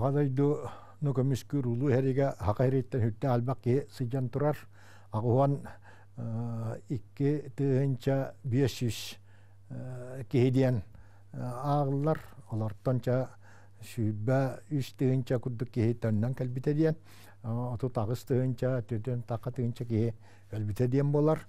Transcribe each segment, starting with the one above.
Оҕадайду ну көмүскүр улу хериге хакайриттен хүтте албак ке сыжан турар. Агуан икки тыынча биэс кеһидиэн ағылар олортонча сүйбә үс тыынча курдук кеһи тоннан кэлбите диэн оту тагыс тыынча төтөн така тыынча кэлбите диэн болар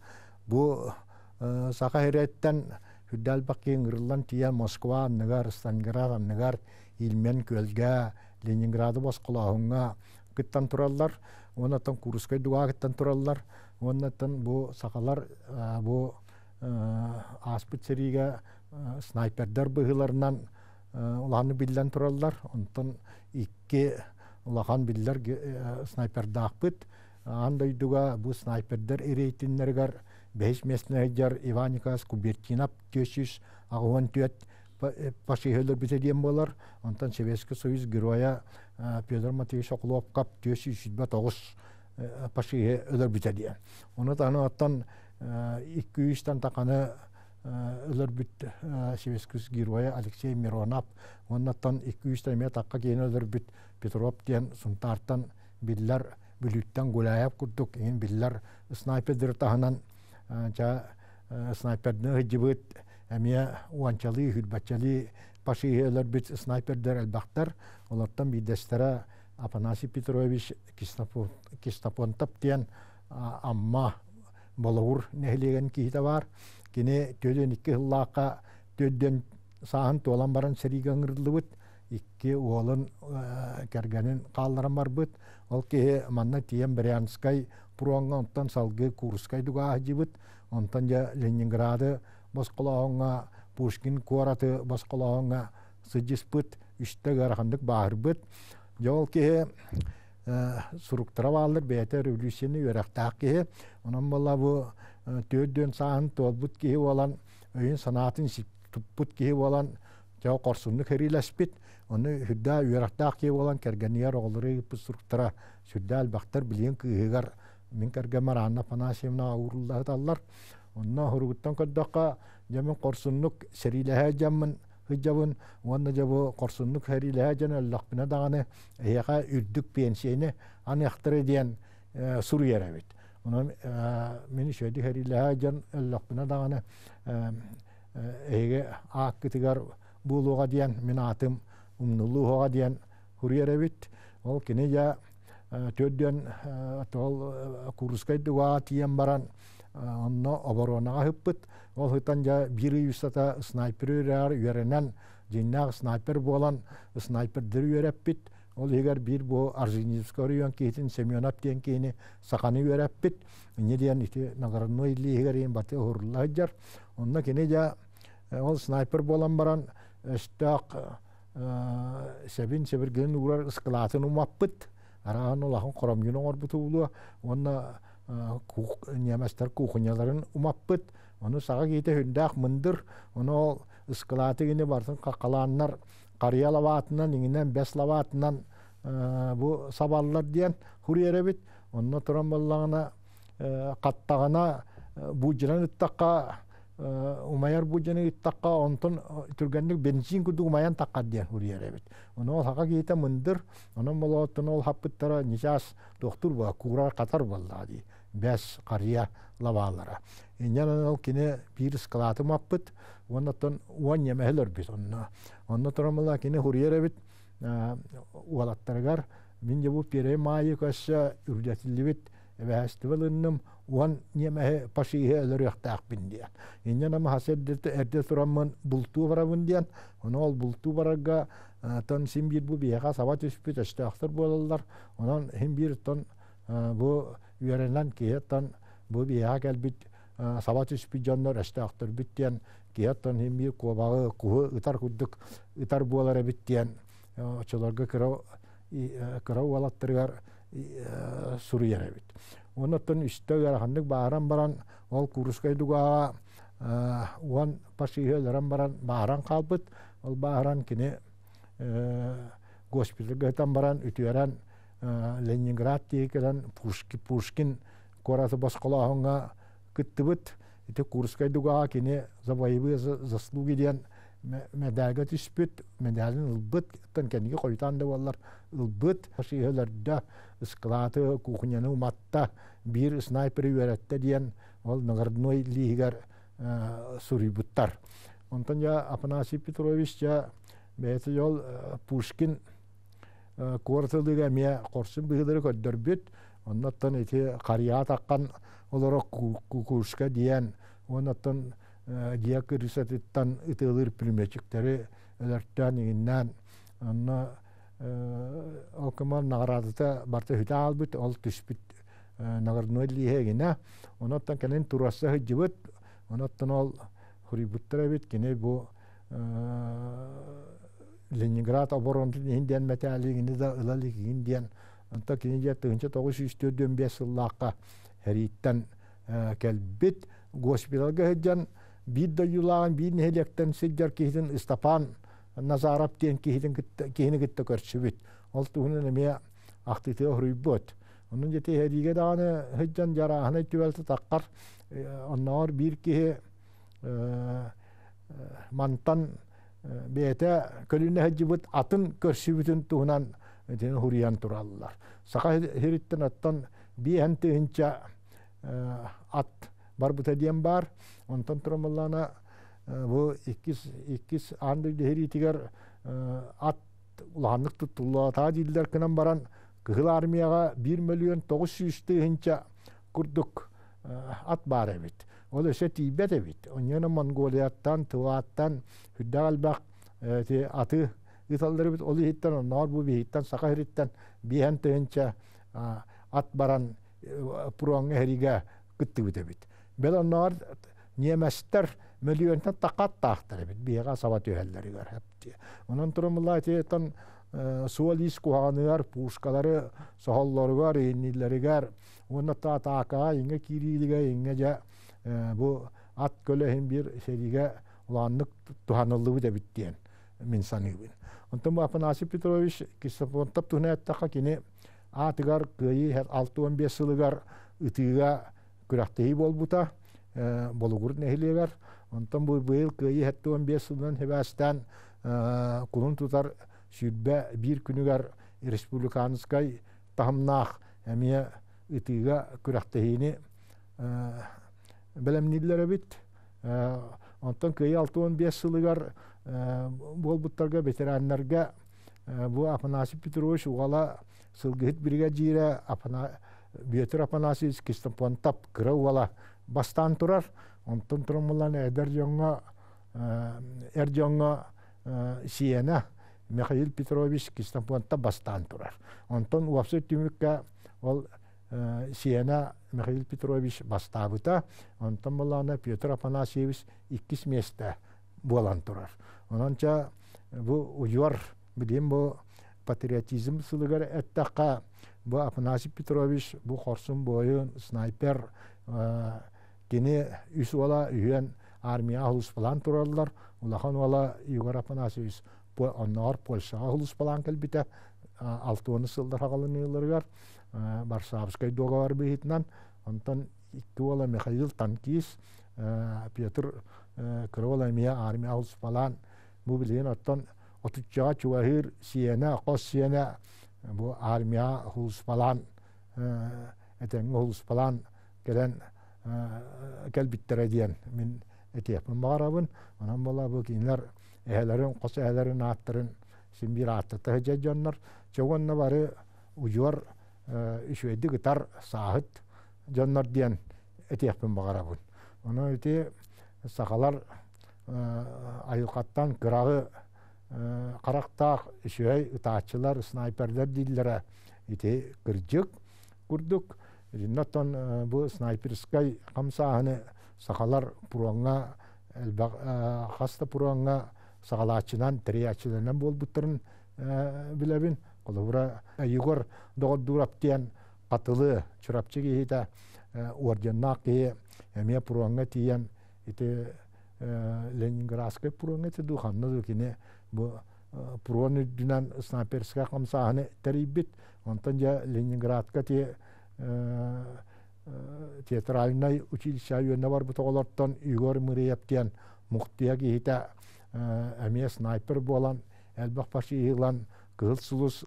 бу сака хереттен хүддәл бакки ырыллан тия Москва анныгар Сталинград анныгар илмен көлгә Ленинграды босқолаһуңа кыттан тураллар оннаттан Курскай дуга кыттан тураллар оннаттан бу сакалар бу аспыт сериге снайпердер быһыларынан уланы биллен тураллар онтон икки улахан биллер снайпердаахпыт андай дуга бу снайпердер эрейтиннергер бэйс местнэйджар Иваникас Кубертинап төсүс агуан төт пашихелер битедиен болар онтон Советский Союз героя Петр Матвеевич Соколов кап төсүс сүтбе тогус пашихе өлөр битедиен оны таны оттан икки үстен тақаны өлөр бүт Советский героя Алексей Миронов оннаттан икки үстен ме таққа кейін өлөр бүт Петров диен сунтартан биллер бүлүттен гуляяп курдук ин биллер снайпердер таханан жа снайпердин хыжыбыт эмие уанчалы хүлбачалы пашиһелер бит снайпердер элбахтар олардан бидестера Афанасий Петрович Кистапонтап диен амма болур нехлеген киһите бар кини төдөн икки хыллаакка төддөн саахан туолан баран ырылыбыт икки уолун кергенин каалларан барбыт. Ол киһи манна тиен Брянскай пуруанга онтан салгы Курскай жибыт онтан жа Ленинграды босқолоонга Пушкин куараты босқолоонга сыджиспыт үстө гарахандык баарбыт жол киһи суруктара баалар бээтэ революцияны үөрахтаах киһи. Онон болла бу төөддөн саахан туолбут киһи болан өйүн санаатын туппут киһи болан жау корсуннук херилеспит оны хүдда үөрахтаах киһи болан кергениер оҕолору суруктара сүрдэ албахтар билиен кыыһыгар. Мин кергемар анна панасиевна ууруллаһыталлар онно хуругуттан көддөкка жамин корсуннук серилэһэ жаммын хыджабын уонна жабы корсуннук хэрилэһэ жана өллөхпүнэ даганы эйэха үрдүк пенсияны аныахтыры диэн сур ярабит хур ярабит ол кини жа төддөн тол курускай дуга тиен баран онно оборонага хыппыт ол хытан жа бир юстата снайпер үйренен жиннаг снайпер болан снайпердер үйрәппит ол егер бир бу Орджоникидзе район кейтин Семенов диен кейини саканы үйрәппит не диен ити нагорной ли егер баты хорулла жар онна кене жа ол снайпер болан баран эстак себин себирген урар скалатын умаппыт. Араан олахын коромжун оңорбуту улуа онна неместер кухняларын умаппыт Оны саға кейте хүндаақ мындыр, оны ол ысқылаты кені бартын қақаланнар қария лаватынан, иңінен бәс лаватынан бұ сабаллар дейін хүрері бит. Онына тұран боллағына қаттағына бұ үттаққа умаяр бу жаны иттакка онтон түргенник бензин куду умаян такка диен хүрері бит. Оны ол хака кейте мындыр, онын болоттон ол хаппыттара нишас доктор ба курар катар болла ди. Бәс қария лавалара. Иньян ол кине бир скалаты маппыт, оннаттан уан немехелер бит онна. Онна торамала кине хурьере бит уалаттаргар мин жабу пере майы кassa үрдәтилли бит эбәстивалынным уан немехе пашиhe элер яктак бин диен. Иньян ама тураммын булту барабын ол барага тон син бир бу бияга сабат үспүт эстактыр болалар. Онан хим бир тон бу үйренлен киеттан бу бияга келбит сабат үспүт жоннор эстактыр биттен киеттан хим бир куабагы куы ытар куддук ытар буалар биттен очолорга кыра кыра уалаттыргар суруяр бит. Онаттан үстөгөр хандык бааран баран ол курускай дугаа уан пашиһелерен баран бааран калбыт ол бааран кини госпитальгатан баран үтүөрен Ленинград тиекелен Пушкин Пушкин кораты баскалаһыңа кыттыбыт ите курскай дугаа кини забайбы заслуги диен медалга түспүт медалин ылбыт тан кенги койтан да боллар ылбыт шиһелердә скалаты кухняны уматта бир снайпер үеретте диен ол нагардной лигер сурибуттар онтон я Афанасий Петрович я бәйті жол Пушкин куартылыга мия корсын быһылары көддөрбүт оннаттан эти кария таккан олоро кукушка диен оннаттан диак рисатыттан ытылыр пулеметчиктери өлөрттөн игиннен онно окаман нагарадыта барта хүтэ албыт ол түспүт нагарной лихегине оннаттан кенен тураса хыджыбыт оннаттан ол хурибуттара бит кене бу Ленинград оборонтун индиан металлигини да ылалик индиан онта кини же тыгынча тогуз жүз төрдөн бес ыллаакка хериттен келбит госпиталга хеджан бир да юлаган бир нехелектен сиджар кихидин Истапан Назаров диен кихидин кихини китте көрсүбүт ол туһунун эме актыты хуруйбут онун жете хериге даганы хеджан жараханы түбелти таккар онноор бир кихи мантан бете көлүнө хаджыбыт атын көрсүбүтүн туунан тен хуриан тураллар сака хириттен аттан биэн тыынча ат барбыта диен бар онтон турамаллана бу иккис иккис анды дехиритигер ат улааннык туттуллата дилдер кынан баран кыхыл армияга бир миллион тогуз жүз тыынча курдук ат бар эбит ол өсө тийбет эбит оньона монголияттан тылааттан хүддагалбак те аты ыталдары бит ол иһиттен онноор бу биһиттен сака хириттен биһен тыынча ат баран пуруаңа хериге кыттыбыт эбит бел онноор ниеместер миллионтан такат таахтар эбит биэга саба төһэллеригер хепти онон турумулла тиетан суолис куһааныгар пушкалары соһоллоругар ииннилеригер уонна таатаакаа иңе кириилиге иңе жа бу ат көлөһин бир сериге улааннык туханыллыбы да биттиен мин саныыбын онтон Афанасий Петрович кисапонтап туһунаяттаха кини аатыгар кыйы алты он бес сылыгар ытыыга күрәхтеһи болбута болугур нехилиэгер онтон бу быйыл кыйы хетте он бес сылынан хебәстән кулун тутар сүйбә бир күнүгар республиканскай тахымнаах эмие ытыыга күрәхтеһини белемниллер бит онтон кыйы алты он бес сылыгар болбуттарга ветераннарга бу Афанасий Петрович угала сылгыт бирге жире апана Бетер Афанасьевич кистопонтап кыра угала бастан турар онтон турамулан эдер жоңга эр жоңга сиена Михаил Петрович кистопонтап бастан турар онтон уапсы түмүккә ол сиена Михаил Петрович бастабыта онтон булана Петр Афанасьевич иккис месте болан турар Ононча бу уюар билим бу патриотизм сылыгар эттака бу Афанасий Петрович бу хорсун бойын снайпер кини үс ола үйен армия хулус балан тураллар. Улахан ола югар Афанасьевич онноор Польшага хулус балан келбите алтуоны сылдар хагалыныйларгар Барсавскай договор бихитнан онтон икки ола Михаил Танкис Петр Кырола мия армия хулус балан бу билген оттон отуччаға чуахыр сиена қос сиена бу армия хулуспалан этеңге хулуспалан келен келбиттере диен мен этиеппин баарабын онан бола бу кинилер эхелерин кос эхелерин ааттырын симбир ааттыта жоннор чогонна бары уюар үчүэдди гытар саахыт жоннор диен этиеппин баарабын оно эти сахалар айылқаттан кырағы қарақтақ үшөй ытаачылар снайперлер диллера ити кырдьык курдук. Риннаттан бу снайперскай камсааны сахалар пуруаңа хаста пуруаңа сахалаачынан триячылынан болбуттарын билебин колубура югор догоддурап тиен катылы чурапчы киһита орденнаак киһи эмие пуруаңа тиен ити Ленинградская пуруаңа ду ханна кини бу пуруаны дүнан снайперска камсааны терибит онтон жа Ленинградка ти театральный училище үйөне бар бу тоголортон үйгөр мырыяптиан мухтия кихита әмие снайпер болан әлбақ башы иылан кыл сулус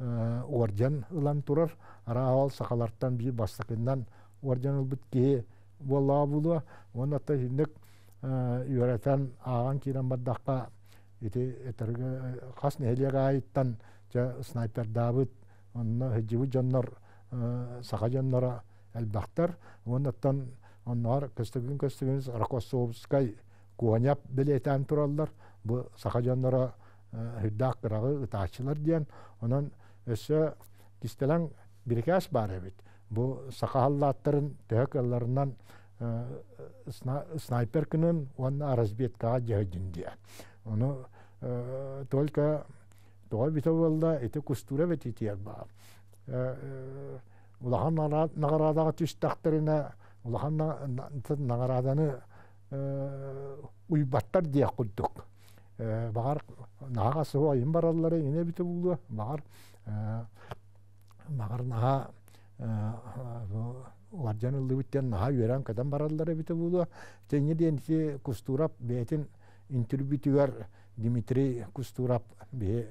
орден ылан турар ара ал сақаларттан бир бастакындан орден ылбыт кие болла булуа онната хиндек үйрәтән аған кирен баддаққа ити этерге хас нехелега айттан жа снайпер дабыт онно хыжыбы жоннор саха жоннора әлбақтар оннаттан онноор көстөгүн көстөгүнүз ракосовскай куаняп билетен тураллар бу саха жоннора хүддаак кырагы ытаачылар диэн онон өссө кистелең бирикәс бар эбит бу сакааллааттарын төһөкалларынан снайпер кынын уонна разведкага жаһыдын диэн ону только тоҕо бите буолла ити кустура бет итиер баар улахан нагараадага түстахтарына улахан нагарааданы уйбаттар диэк курдук багар наага соо айын бараллары ине бите булуа багар багар наха варжан ыллыбыттен наха үөрен кадан бараллары бите булуа теңе диэн кустурап бетин интервьютүгер Дмитрий Кустурап бе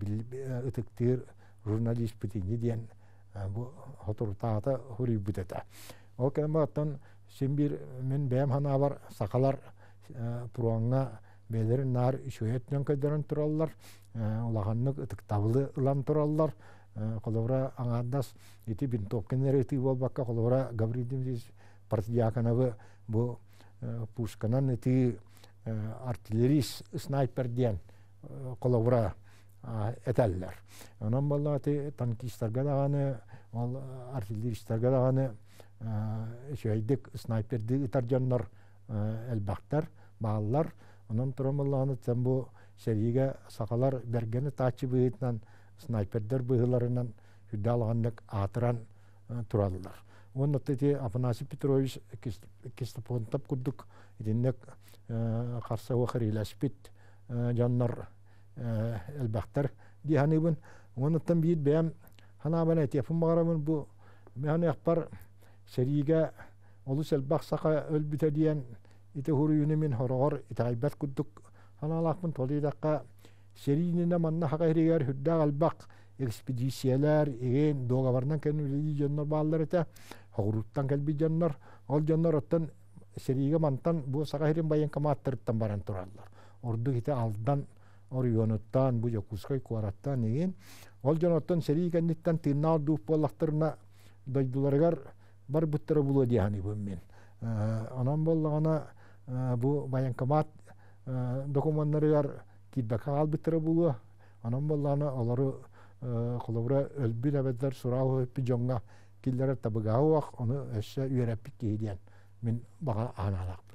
ытыктыр журналист битинги диэн бу хотуртаата хури бутета. О кема оттон симбир мен бэм ханабар сакалар пруанга белерин нар шөйөттөн көдөрөн тураллар. Улаханнык ытыктабылы ылан тураллар. Коловра аңардас ити бин топкенер ити болбакка коловра Гавридимдис партияканабы бу пушканан ити артиллерист снайпер диэн коловра этәлләр. Онан балла ти танкистларга даганы, ол артиллеристларга даганы шөйдик снайперди итаржаннар элбактар, бааллар. Онан турамалланы тем бу сериге сакалар бергені тачы снайпердер быһыларынан хүддалаганнык атыран тураллар. Онна ти Афанасий Петрович кистапонтап курдук. Идиннек қарса уақыр иләспит жаннар элбахтар диһаныбын онуттан биит бэм ханабан этефун багарамын бу механы яқпар сериге олус элбах сака өлбүтэ диэн ите хуруюны мен хорогор итайбат куддук ханалакпын толидакка серийнине манна хакайригер хүддаак албак экспедициялар эген договорнан кенүлии жоннор баалар келби жоннор ол жоннор оттан сериге мантан бу сакайрин байын камааттырыттан баран тураллар орду ките алдан орионуттан бу якускай куараттан еген ол жоноттон серийкенниттен тыыннаал дууп боллахтарына дойдуларыгар бар буттара булуа диахани бу мен онон боллагана бу баянкамат документарыгар кидбака албыттара булуа онон боллагана олору холобура өлбүн абедлер сурау өппи жоңга киллere табыгаауах оны өссө үйрәппик кейден мен бага аналак